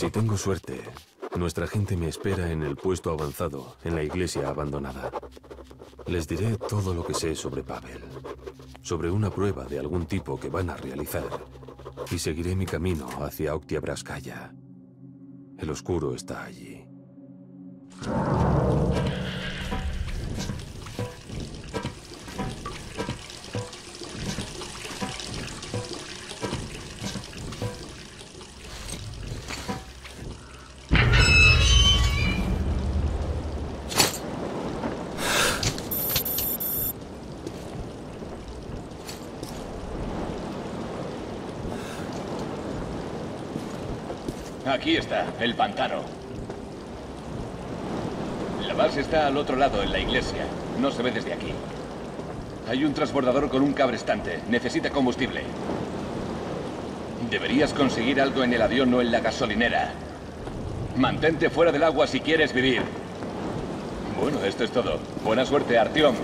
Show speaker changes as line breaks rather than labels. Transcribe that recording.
Si tengo suerte, nuestra gente me espera en el puesto avanzado, en la iglesia abandonada. Les diré todo lo que sé sobre Pavel, sobre una prueba de algún tipo que van a realizar, y seguiré mi camino hacia Oktiabraskaya. El oscuro está allí.
Aquí está, el pantano. La base está al otro lado, en la iglesia. No se ve desde aquí. Hay un transbordador con un cabrestante. Necesita combustible. Deberías conseguir algo en el avión o en la gasolinera. Mantente fuera del agua si quieres vivir. Bueno, esto es todo. Buena suerte, Artyom.